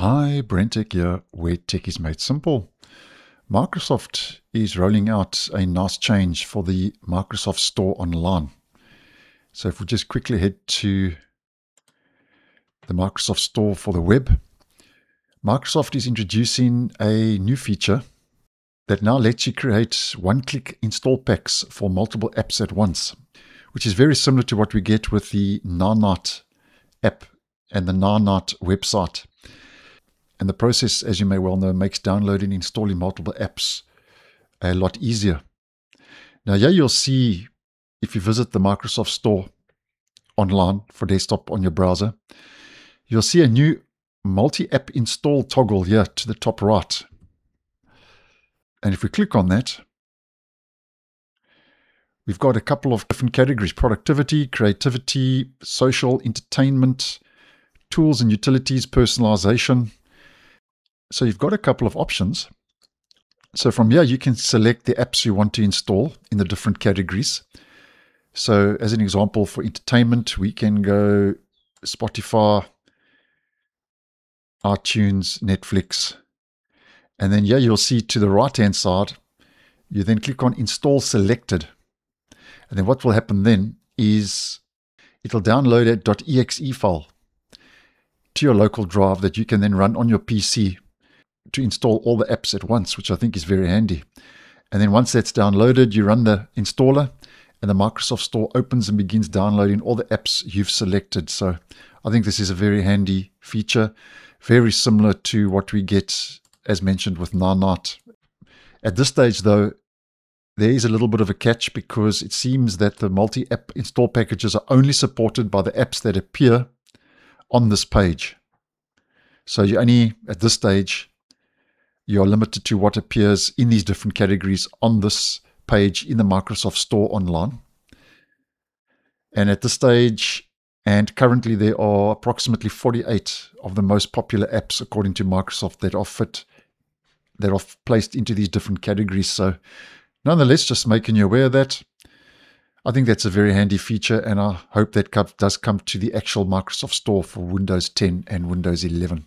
Hi, Brentech here, where tech is made simple. Microsoft is rolling out a nice change for the Microsoft Store online. So if we just quickly head to the Microsoft Store for the web, Microsoft is introducing a new feature that now lets you create one-click install packs for multiple apps at once, which is very similar to what we get with the Ninite app and the Ninite website. And the process, as you may well know, makes downloading and installing multiple apps a lot easier. Now, here you'll see if you visit the Microsoft Store online for desktop on your browser, you'll see a new multi-app install toggle here to the top right. And if we click on that, we've got a couple of different categories, productivity, creativity, social, entertainment, tools and utilities, personalization, so you've got a couple of options. So from here, you can select the apps you want to install in the different categories. So as an example, for entertainment, we can go Spotify, iTunes, Netflix. And then here you'll see to the right-hand side, you then click on Install Selected. And then what will happen then is it'll download a .exe file to your local drive that you can then run on your PC to install all the apps at once, which I think is very handy. And then once that's downloaded, you run the installer and the Microsoft Store opens and begins downloading all the apps you've selected. So I think this is a very handy feature, very similar to what we get as mentioned with Ninite. At this stage, though, there is a little bit of a catch because it seems that the multi-app install packages are only supported by the apps that appear on this page. So you only, at this stage, you're limited to what appears in these different categories on this page in the Microsoft Store online. And at this stage, and currently there are approximately 48 of the most popular apps according to Microsoft that are fit, that are placed into these different categories. So nonetheless, just making you aware of that. I think that's a very handy feature, and I hope that does come to the actual Microsoft Store for Windows 10 and Windows 11.